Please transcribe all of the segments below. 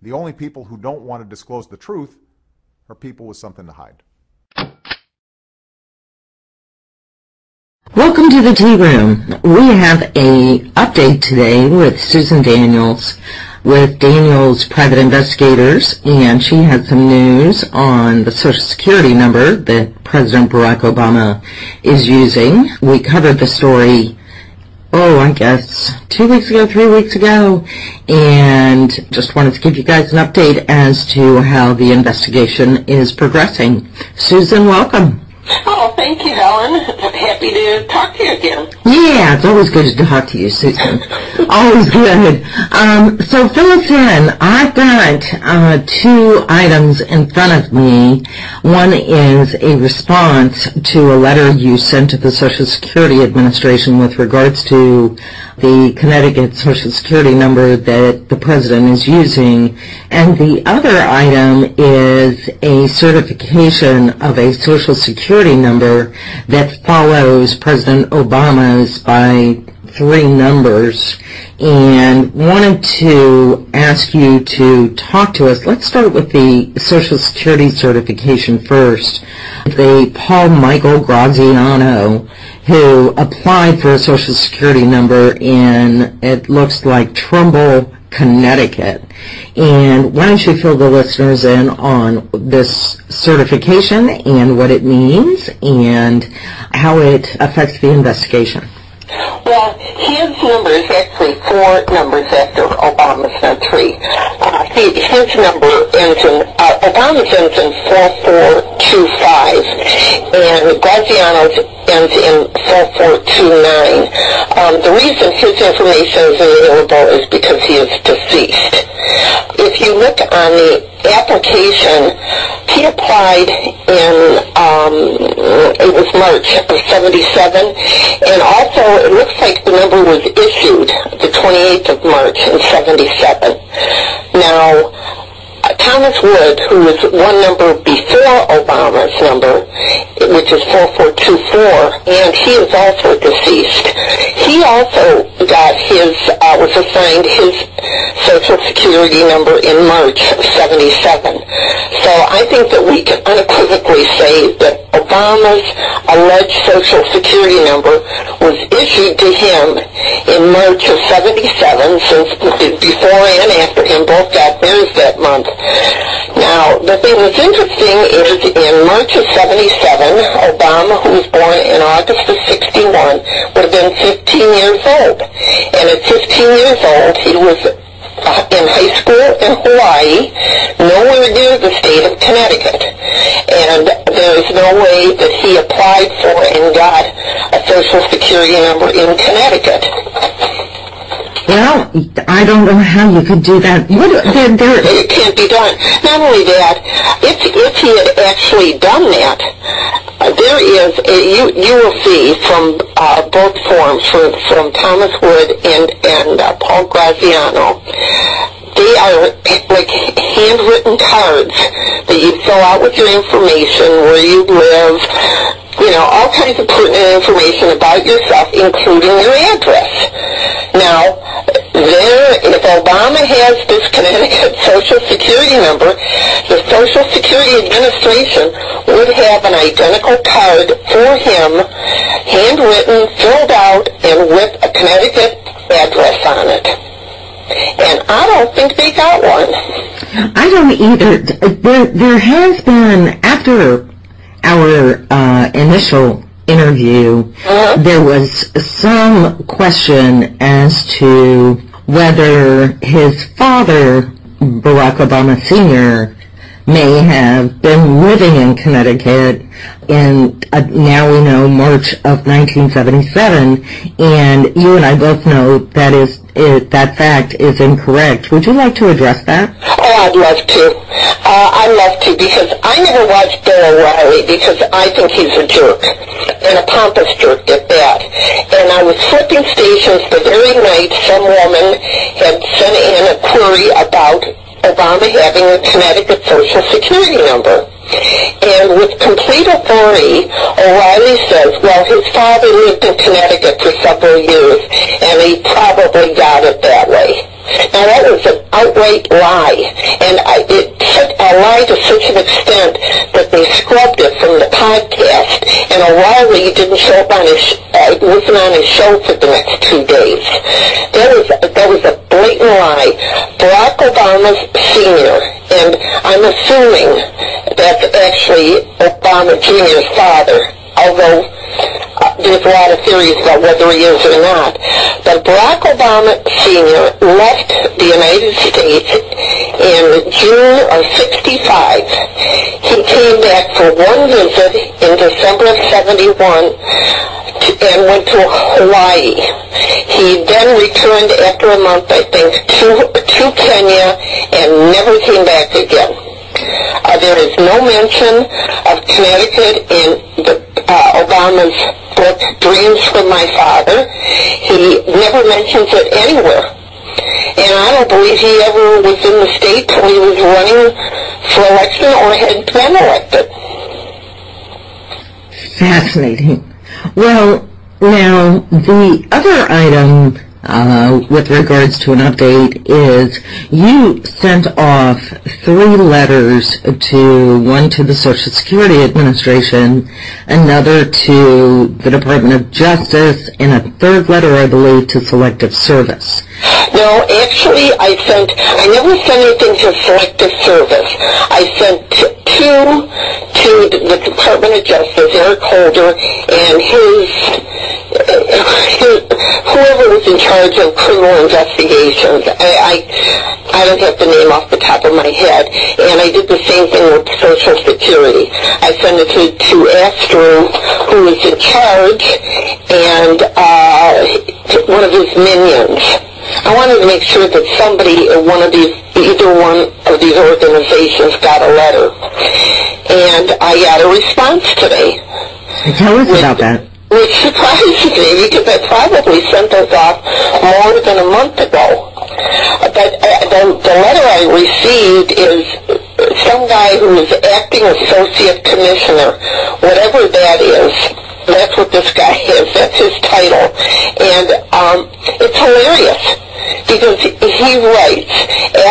The only people who don't want to disclose the truth are people with something to hide. Welcome to the tea room. We have a update today with Susan Daniels with Daniels Private Investigators, and she had some news on the Social Security number that President Barack Obama is using. We covered the story oh, I guess two weeks ago, three weeks ago, and just wanted to give you guys an update as to how the investigation is progressing. Susan, welcome. Oh, thank you, Helen. Happy to talk to you again. Yeah, it's always good to talk to you, Susan. always good. Um, so fill us in. I've got uh, two items in front of me. One is a response to a letter you sent to the Social Security Administration with regards to the Connecticut Social Security number that the President is using. And the other item is a certification of a Social Security number that follows President Obama's by three numbers and wanted to ask you to talk to us. Let's start with the Social Security certification first. The Paul Michael Graziano who applied for a Social Security number in, it looks like Trumbull, Connecticut. And why don't you fill the listeners in on this certification and what it means and how it affects the investigation? Well, his number is actually four numbers after Obama's, not three. Uh, he, his number ends in, uh, Obama's ends in 4425, and Graziano's ends in 4429. Um, the reason his information is available is because he is deceased. If you look on the application, he applied in, um, it was March of 77, and also it looks like the number was issued the 28th of March in 77. Now, Thomas Wood, who was one number before Obama's number, which is 4424, and he is also deceased. He also got his, uh, was assigned his Social Security number in March of 77. So I think that we can unequivocally say that Obama's alleged Social Security number was issued to him in March of 77, since before and after him both got theirs that month. Now, the thing that's interesting is in March of 77, Obama, who was born in August of 61, would have been 15 years old. And at 15 years old, he was uh, in high school in Hawaii, nowhere near the state of Connecticut. And there is no way that he applied for and got a Social Security number in Connecticut. Well, I don't know how you could do that. It can't be done. Not only that, if, he had actually done that, there is, you, you will see from uh, both forms, from, from Thomas Wood and, and uh, Paul Graziano, they are like handwritten cards that you fill out with your information, where you live, you know, all kinds of pertinent information about yourself, including your address. Now, there, if Obama has this Connecticut Social Security number, the Social Security Administration would have an identical card for him, handwritten, filled out, and with a Connecticut address on it. And I don't think they got one. I don't either. There, there has been, after our uh, initial interview, uh-huh. there was some question as to whether his father, Barack Obama Sr., may have been living in Connecticut in, uh, now we know, March of 1977, and you and I both know that is it, that fact is incorrect. Would you like to address that? I'd love to. Uh, I'd love to because I never watched Bill O'Reilly because I think he's a jerk and a pompous jerk at that. And I was flipping stations the very night some woman had sent in a query about Obama having a Connecticut Social Security number. And with complete authority, O'Reilly says, well, his father lived in Connecticut for several years, and he probably got it that way. Now that was an outright lie, and I, it took a lie to such an extent that they scrubbed it from the podcast, and O'Reilly didn't show up on his, uh, wasn't on his show for the next two days. That was that was a blatant lie. Barack Obama's senior, and I'm assuming that's actually Obama Jr.'s father, although there's a lot of theories about whether he is or not. But Barack Obama Sr. left the United States in June of 65. He came back for one visit in December of 71 and went to Hawaii. He then returned after a month, I think, to, to Kenya and never came back again. Uh, there is no mention of Connecticut in the, uh, Obama's book, Dreams from My Father. He never mentions it anywhere. And I don't believe he ever was in the state when he was running for election or had been elected. Fascinating. Well, now, the other item uh, with regards to an update is you sent off three letters to one to the Social Security Administration, another to the Department of Justice, and a third letter, I believe, to Selective Service. No, actually, I sent, I never sent anything to Selective Service. I sent two to the Department of Justice, Eric Holder, and his, his whoever was in charge of criminal investigations. I, I, I don't have the name off the top of my head. And I did the same thing with Social Security. I sent it to, to Astrue, who was in charge, and uh, one of his minions. I wanted to make sure that somebody at one of these, either one of these organizations got a letter. And I got a response today. Tell us about that. Which surprises me because I probably sent those off more than a month ago. But uh, the, the letter I received is some guy who is acting associate commissioner, whatever that is. That's what this guy is. That's his title. And um, it's hilarious because he writes,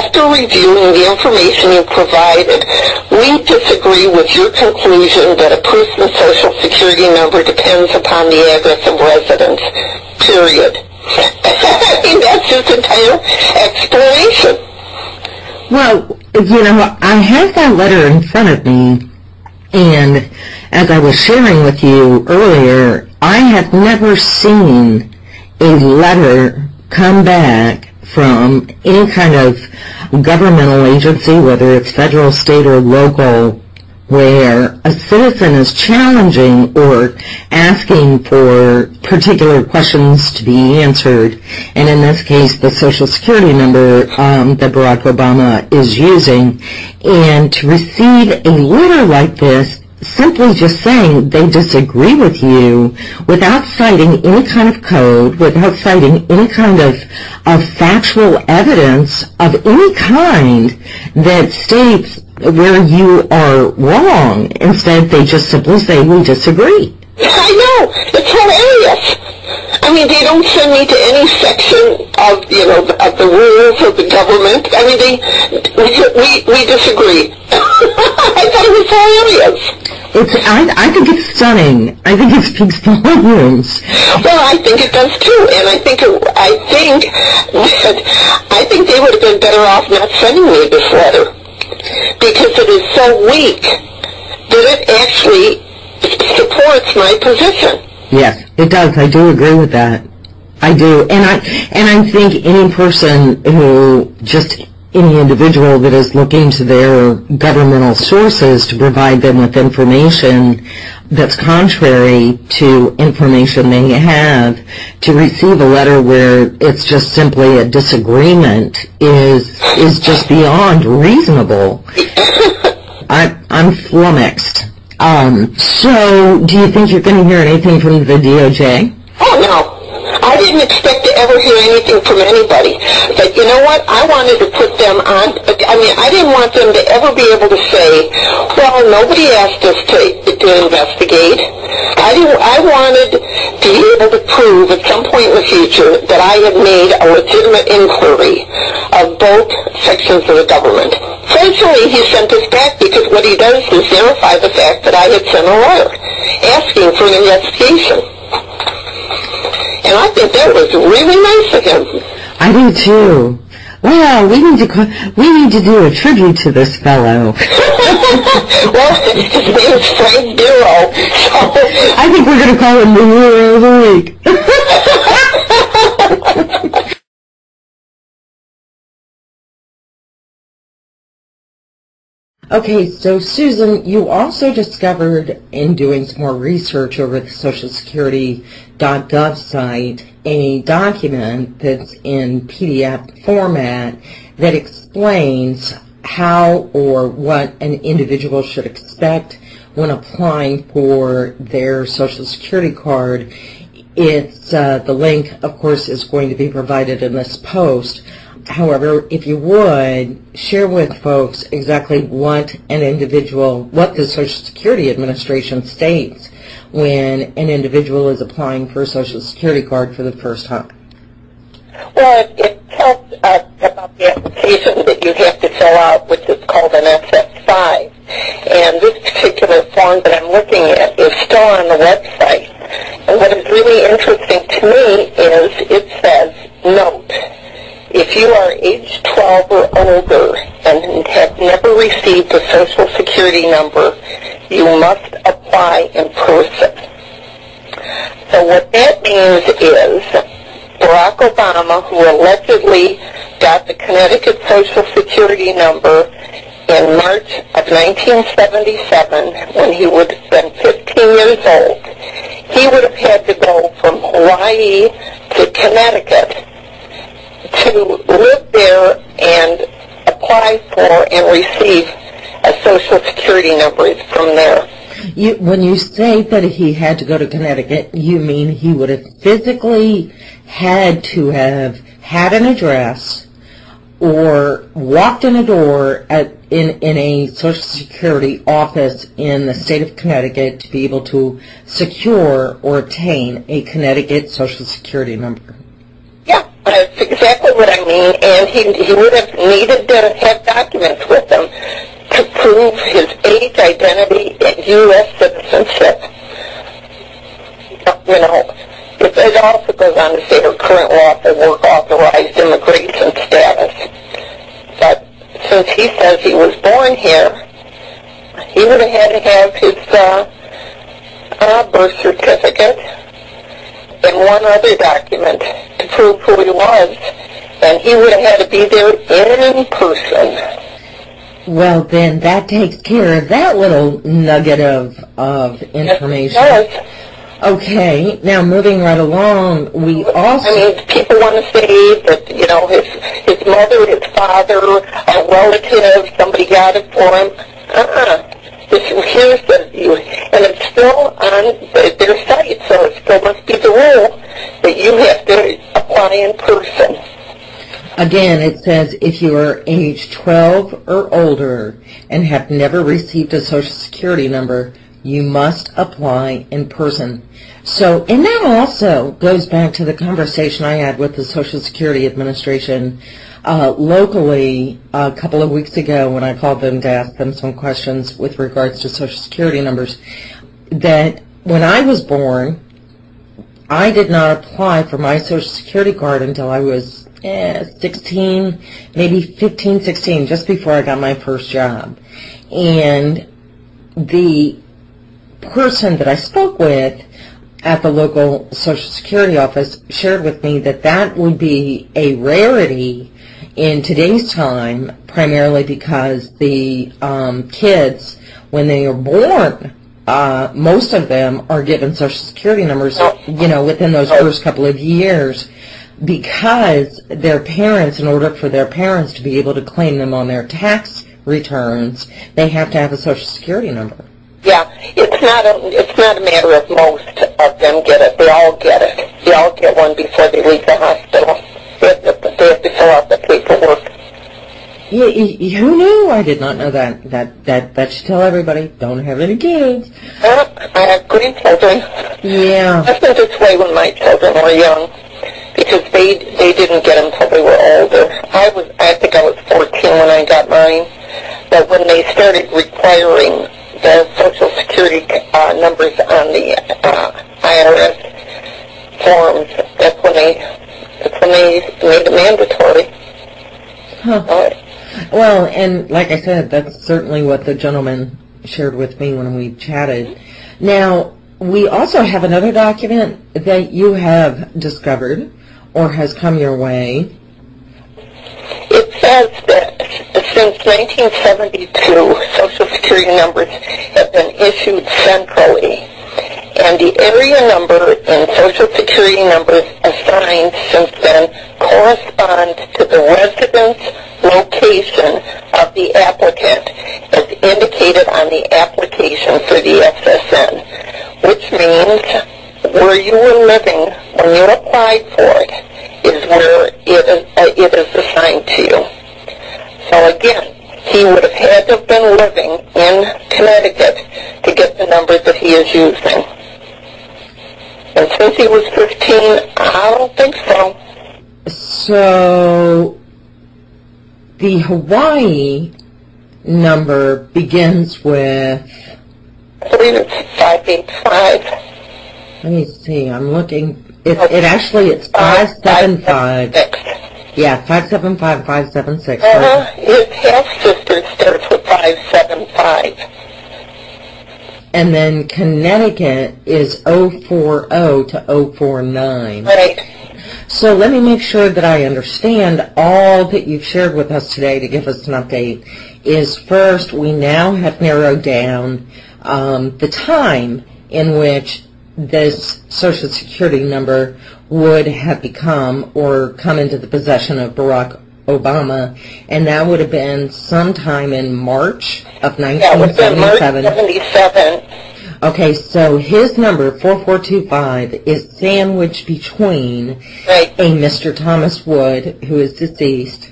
after reviewing the information you provided, we disagree with your conclusion that a person's social security number depends upon the address of residence. Period. Mean, that's his entire explanation. Well, you know, I have that letter in front of me, and as I was sharing with you earlier, I have never seen a letter come back from any kind of governmental agency, whether it's federal, state, or local, where a citizen is challenging or asking for particular questions to be answered, and in this case the Social Security number um, that Barack Obama is using, and to receive a letter like this simply just saying they disagree with you without citing any kind of code, without citing any kind of, factual evidence of any kind that states where you are wrong. Instead, they just simply say, we disagree. I know. It's hilarious. I mean, they don't send me to any section of, you know, of the rules of the government. I mean, they, we, we disagree. I thought it was hilarious. It's, I, I think it's stunning. I think it speaks volumes. Well, I think it does too, and I think it, I think that I think they would have been better off not sending me this letter because it is so weak that it actually supports my position. Yes, it does. I do agree with that. I do, and I and I think any person who just any individual that is looking to their governmental sources to provide them with information that's contrary to information they have to receive a letter where it's just simply a disagreement is is just beyond reasonable. I, I'm flummoxed. Um, so, do you think you're going to hear anything from the DOJ? Oh, no. I didn't expect to ever hear anything from anybody. But you know what? I wanted to put them on, I mean, I didn't want them to ever be able to say, well, nobody asked us to, to investigate. I, didn't, I wanted to be able to prove at some point in the future that I had made a legitimate inquiry of both sections of the government. Fortunately, he sent us back because what he does is verify the fact that I had sent a letter asking for an investigation. And I think that was really nice of him. I do too. Wow, we need to we need to do a tribute to this fellow. well, his name is Frank Bureau, so I think we're going to call him the hero of the week. Okay, so Susan, you also discovered in doing some more research over the Social Security.gov site a document that's in PDF format that explains how or what an individual should expect when applying for their Social Security card. It's uh, the link, of course, is going to be provided in this post. However, if you would, share with folks exactly what an individual, what the Social Security Administration states when an individual is applying for a Social Security card for the first time. Well, it, it tells us about the application that you have to fill out, which is called an SS5. And this particular form that I'm looking at is still on the website. And what is really interesting to me is it says, note, if you are age 12 or older and have never received a Social Security number, you must apply in person. So what that means is Barack Obama, who allegedly got the Connecticut Social Security number in March of 1977, when he would have been 15 years old, he would have had to go from Hawaii to Connecticut to live there and apply for and receive a Social Security number from there. You, when you say that he had to go to Connecticut, you mean he would have physically had to have had an address or walked in a door at, in, in a Social Security office in the state of Connecticut to be able to secure or obtain a Connecticut Social Security number. Yeah, that's exactly what I mean. And he, he would have needed to have documents with him to prove his age, identity, and U.S. citizenship. You know, it, it also goes on to say her current lawful work authorized immigration status. But since he says he was born here, he would have had to have his uh, uh, birth certificate and one other document to prove who he was, and he would have had to be there in person. Well, then that takes care of that little nugget of, of information. Yes. Okay, now moving right along, we also... I mean, people want to say that, you know, his, his mother, his father, a relative, somebody got it for him. Uh-uh. This, here's the, you, and it's still on their site, so it still must be the rule that you have to apply in person. Again, it says if you are age 12 or older and have never received a Social Security number, you must apply in person. So, and that also goes back to the conversation I had with the Social Security Administration uh, locally a couple of weeks ago when I called them to ask them some questions with regards to Social Security numbers. That when I was born, I did not apply for my Social Security card until I was eh, 16, maybe 15, 16, just before I got my first job. And the person that I spoke with at the local Social Security office shared with me that that would be a rarity in today's time, primarily because the um, kids, when they are born, uh, most of them are given Social Security numbers, you know, within those first couple of years because their parents, in order for their parents to be able to claim them on their tax returns, they have to have a Social Security number. Yeah, it's not a it's not a matter of most of them get it. They all get it. They all get one before they leave the hospital. They have to, they have to fill out the. Yeah, y- y- who knew? I did not know that. That that that should tell everybody. Don't have any kids. Uh, I have grandchildren. Yeah. I felt this way when my children were young because they they didn't get them until they were older. I was I think I was 14 when I got mine. But when they started requiring the social security uh, numbers on the uh, IRS forms, that's when they that's when they made it mandatory. Uh, Well, and like I said, that's certainly what the gentleman shared with me when we chatted. Now, we also have another document that you have discovered or has come your way. It says that since 1972, Social Security numbers have been issued centrally, and the area number and Social Security numbers assigned since then correspond to the residence location of the applicant as indicated on the application for the SSN, which means where you were living when you applied for it is where it is, uh, it is assigned to you. So again, he would have had to have been living in Connecticut to get the number that he is using. And since he was 15, I don't think so. So, the Hawaii number begins with, I believe it's 585. let me see, I'm looking, it, it actually, it's 575. Six. Yeah, 575, 576. Uh-huh. His half-sister starts with 575. And then Connecticut is 040 to 049. Right. So let me make sure that I understand all that you've shared with us today to give us an update. Is first, we now have narrowed down um, the time in which this Social Security number would have become or come into the possession of Barack Obama, and that would have been sometime in March of That was in March 1977. 77. Okay, so his number, 4425, is sandwiched between Right. a Mr. Thomas Wood, who is deceased,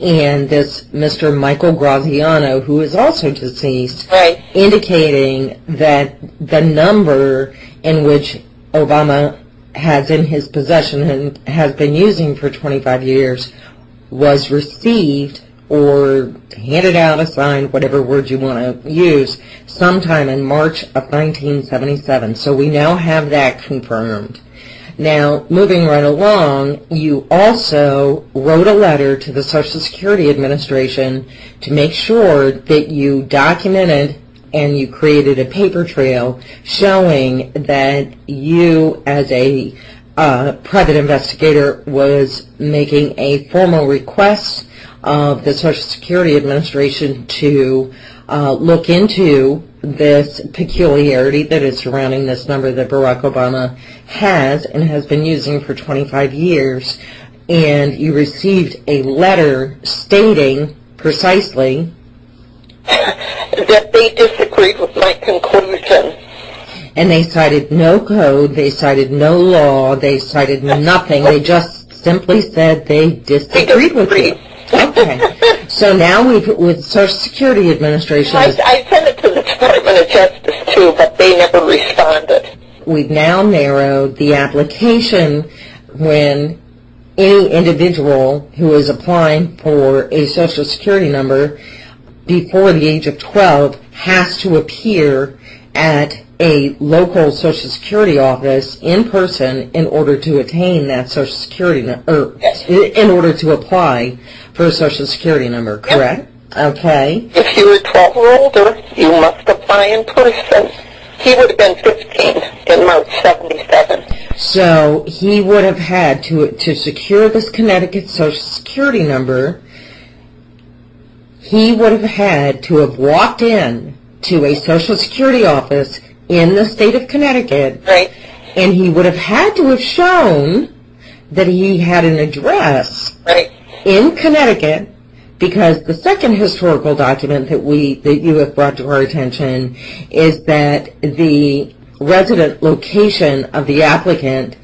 and this Mr. Michael Graziano, who is also deceased, Right. indicating that the number in which Obama has in his possession and has been using for 25 years was received or handed out, assigned, whatever word you want to use, sometime in March of 1977. So we now have that confirmed. Now, moving right along, you also wrote a letter to the Social Security Administration to make sure that you documented and you created a paper trail showing that you, as a uh, private investigator, was making a formal request of the Social Security Administration to uh, look into this peculiarity that is surrounding this number that Barack Obama has and has been using for 25 years. And you received a letter stating precisely That they disagreed with my conclusion. and they cited no code, they cited no law, they cited nothing. They just simply said they disagreed with you. Okay. So now we've, with Social Security Administration, I, I sent it to the Department of Justice too, but they never responded. we've now narrowed the application when any individual who is applying for a Social Security number before the age of 12 has to appear at a local Social Security office in person in order to attain that Social Security, nu- or in order to apply for a Social Security number, correct? Okay. If you were 12 or older, you must apply in person. He would have been 15 in March 77. So he would have had to to secure this Connecticut Social Security number. He would have had to have walked in to a Social Security office in the state of Connecticut, Right? and he would have had to have shown that he had an address Right. in Connecticut because the second historical document that we that you have brought to our attention is that the resident location of the applicant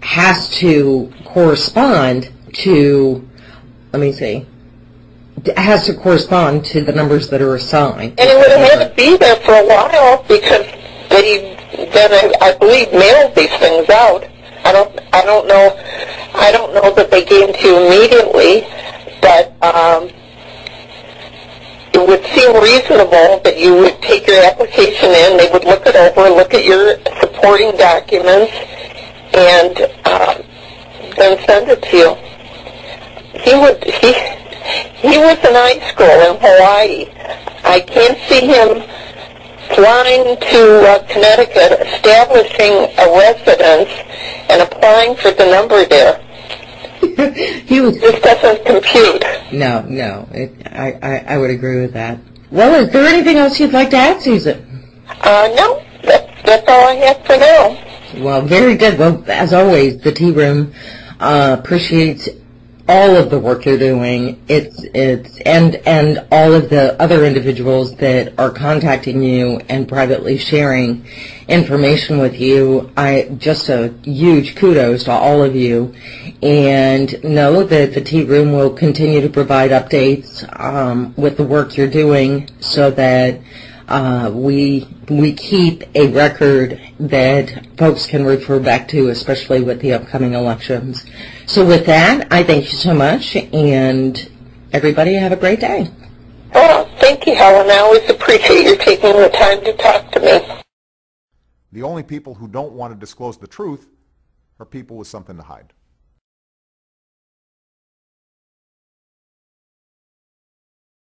has to correspond to let me see has to correspond to the numbers that are assigned. And it would have had to be there for a while because they then I, believe mailed these things out. I don't I don't know I don't know that they them to you immediately, but um, it would seem reasonable that you would take your application in, they would look it over, look at your supporting documents, and um, then send it to you. He would he he was in high school in Hawaii. I can't see him flying to uh, Connecticut, establishing a residence, and applying for the number there. He was This doesn't compute. no, no. It, I, I I would agree with that. Well, is there anything else you'd like to add, Susan? Uh, no, that, that's all I have for now. Well, very good. Well, as always, the tea room uh, appreciates all of the work you're doing. It's it's and and all of the other individuals that are contacting you and privately sharing information with you. I just a huge kudos to all of you, and know that the tea room will continue to provide updates um, with the work you're doing, so that uh, we we keep a record that folks can refer back to, especially with the upcoming elections. So with that, I thank you so much, and everybody have a great day. Oh, thank you, Helen. I always appreciate you taking the time to talk to me. The only people who don't want to disclose the truth are people with something to hide.